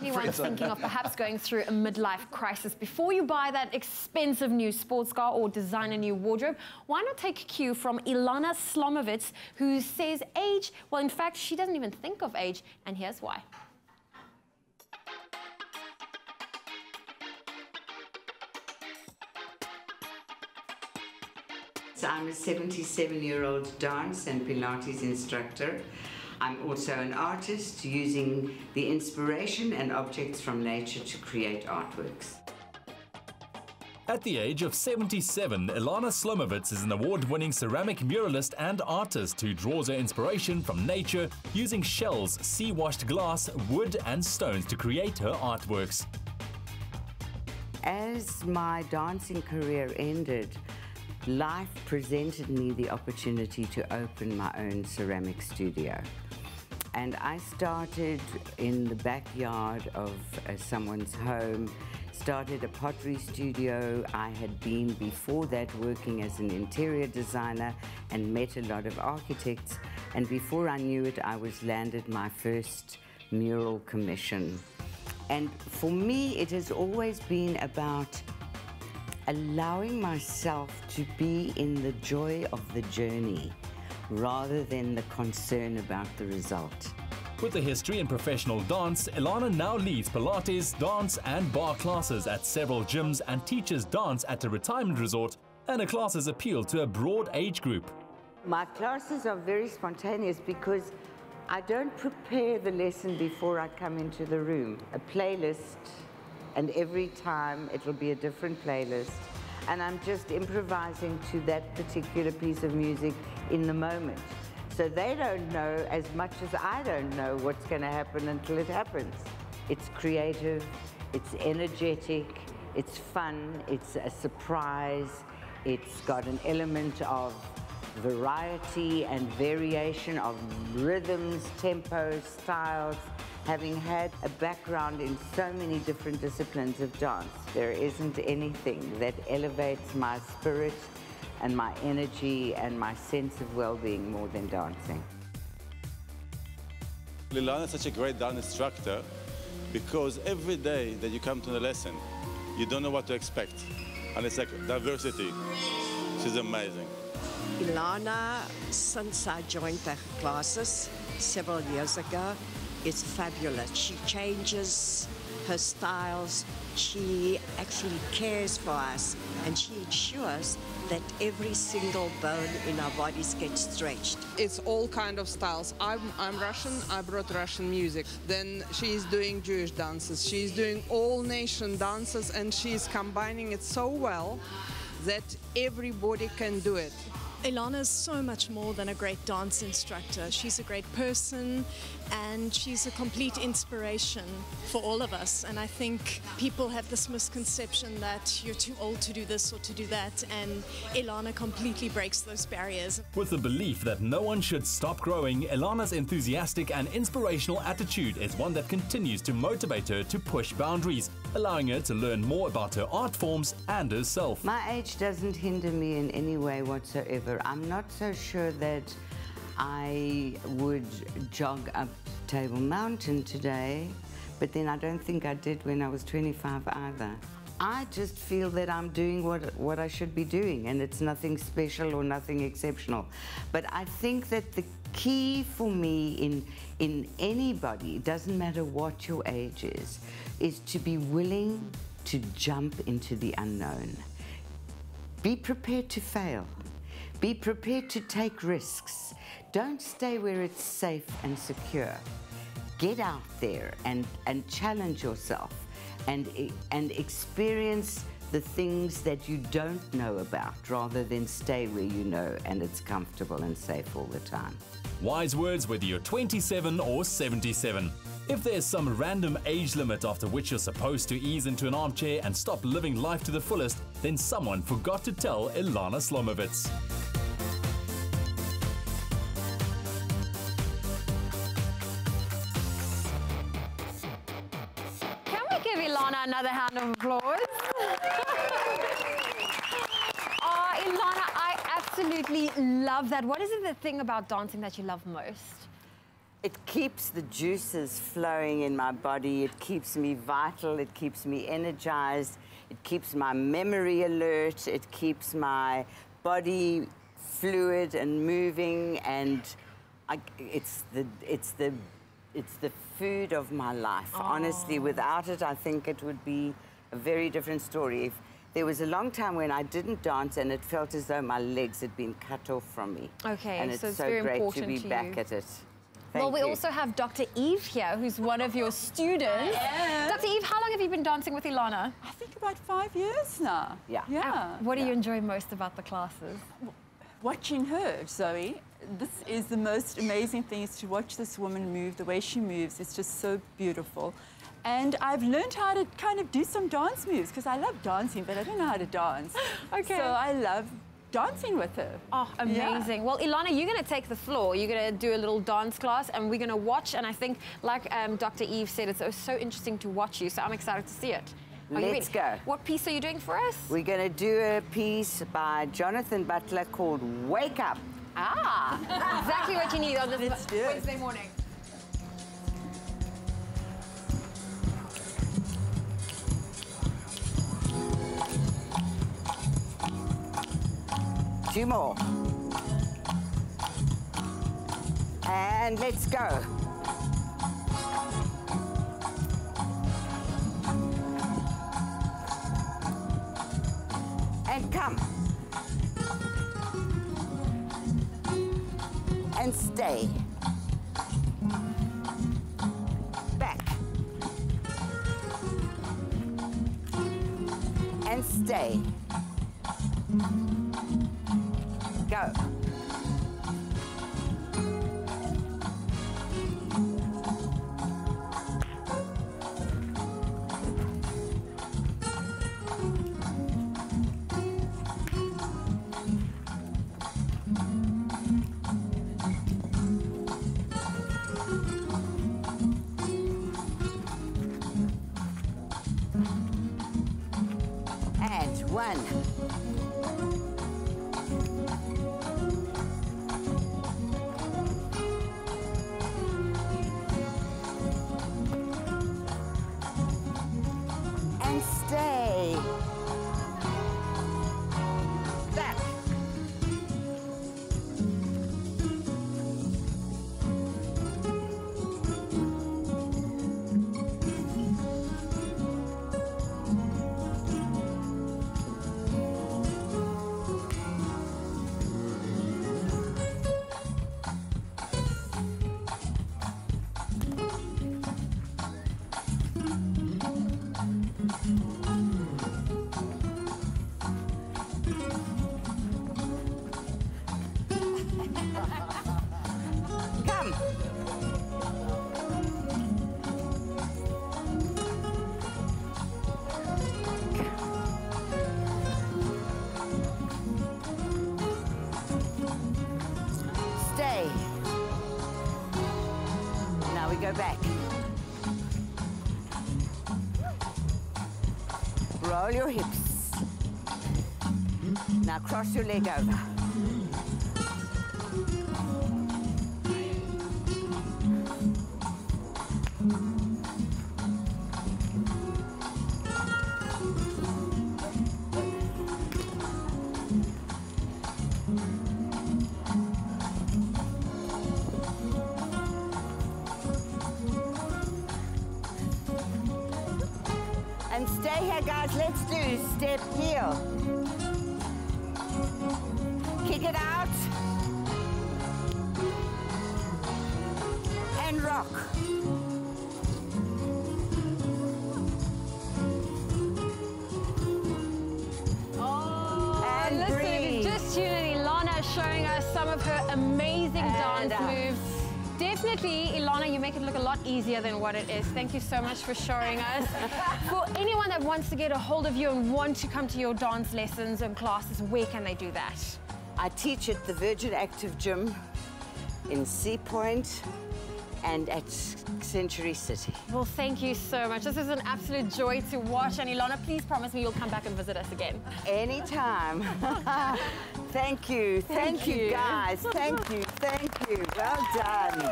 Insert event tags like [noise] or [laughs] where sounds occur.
Anyone's thinking of perhaps going through a midlife crisis before you buy that expensive new sports car or design a new wardrobe, why not take a cue from Ilana Slomowitz, who says age, well, in fact, she doesn't even think of age, and here's why. So I'm a 77 year old dance and Pilates instructor. I'm also an artist using the inspiration and objects from nature to create artworks. At the age of 77, Ilana Slomowitz is an award-winning ceramic muralist and artist who draws her inspiration from nature using shells, sea-washed glass, wood and stones to create her artworks. As my dancing career ended, life presented me the opportunity to open my own ceramic studio. And I started in the backyard of uh, someone's home, started a pottery studio. I had been before that working as an interior designer and met a lot of architects. And before I knew it, I was landed my first mural commission. And for me, it has always been about allowing myself to be in the joy of the journey rather than the concern about the result. With a history in professional dance, Ilana now leads Pilates, dance and barre classes at several gyms and teaches dance at a retirement resort and her classes appeal to a broad age group. My classes are very spontaneous because I don't prepare the lesson before I come into the room. A playlist and every time it will be a different playlist and I'm just improvising to that particular piece of music in the moment. So they don't know as much as I don't know what's going to happen until it happens. It's creative, it's energetic, it's fun, it's a surprise, it's got an element of variety and variation of rhythms, tempos, styles, having had a background in so many different disciplines of dance, there isn't anything that elevates my spirit and my energy and my sense of well-being more than dancing. Ilana is such a great dance instructor because every day that you come to the lesson, you don't know what to expect. And it's like diversity. She's amazing. Ilana, since I joined the classes several years ago, is fabulous. She changes her styles. She actually cares for us and she ensures that every single bone in our bodies gets stretched. It's all kind of styles. I'm, I'm Russian, I brought Russian music. Then she's doing Jewish dances. She's doing all nation dances and she's combining it so well that everybody can do it. Ilana is so much more than a great dance instructor. She's a great person and she's a complete inspiration for all of us. And I think people have this misconception that you're too old to do this or to do that, and Ilana completely breaks those barriers. With the belief that no one should stop growing, Ilana's enthusiastic and inspirational attitude is one that continues to motivate her to push boundaries, allowing her to learn more about her art forms and herself. My age doesn't hinder me in any way whatsoever. I'm not so sure that I would jog up Table Mountain today, but then I don't think I did when I was 25 either. I just feel that I'm doing what, what I should be doing, and it's nothing special or nothing exceptional. But I think that the key for me in, in anybody, doesn't matter what your age is, is to be willing to jump into the unknown. Be prepared to fail. Be prepared to take risks. Don't stay where it's safe and secure. Get out there and, and challenge yourself and, and experience the things that you don't know about rather than stay where you know and it's comfortable and safe all the time. Wise words whether you're 27 or 77. If there's some random age limit after which you're supposed to ease into an armchair and stop living life to the fullest, then someone forgot to tell Ilana Slomowitz. Ilana another hand of applause. [laughs] oh, Ilana, I absolutely love that. What is it the thing about dancing that you love most? It keeps the juices flowing in my body. It keeps me vital. It keeps me energized. It keeps my memory alert. It keeps my body fluid and moving. And I, it's the it's the it's the food of my life. Honestly, without it, I think it would be a very different story. If there was a long time when I didn't dance, and it felt as though my legs had been cut off from me. Okay, and it's so it's so very great to be to back at it. well, we you. also have Dr. Eve here, who's one of your students. Dr. Eve, how long have you been dancing with Ilana? I think about five years now. Yeah. Yeah. What do you enjoy most about the classes? Watching her, Zoe, this is the most amazing thing is to watch this woman move, the way she moves. It's just so beautiful. And I've learned how to kind of do some dance moves because I love dancing, but I don't know how to dance. [laughs] Okay. So I love dancing with her. Oh, Yeah. amazing. Well, Ilana, you're going to take the floor. You're going to do a little dance class, and we're going to watch. And I think, like um, Dr. Eve said, it's so interesting to watch you. So I'm excited to see it. Are Let's go. What piece are you doing for us? We're going to do a piece by Jonathan Butler called Wake Up. Ah, exactly what you need on this Let's do it. Wednesday morning. Two more. And let's go. And come. Stay. Back. And stay. Go. Stay. Now we go back. Roll your hips. Now cross your leg over. And stay here, guys. Let's do step heel. Kick it out. And rock. Oh, and Listen, breathe. just tuned in, Ilana showing us some of her amazing And dance up. moves. Definitely, Ilana, you make it look a lot easier than what it is. Thank you so much for showing us. [laughs] for anyone that wants to get a hold of you and want to come to your dance lessons and classes, where can they do that? I teach at the Virgin Active Gym in Sea Point and at Century City. Well, thank you so much. This is an absolute joy to watch. And Ilana, please promise me you'll come back and visit us again. Anytime. [laughs] [laughs] thank you. Thank, Thank you, you. guys. Thank you. Thank you. Well done.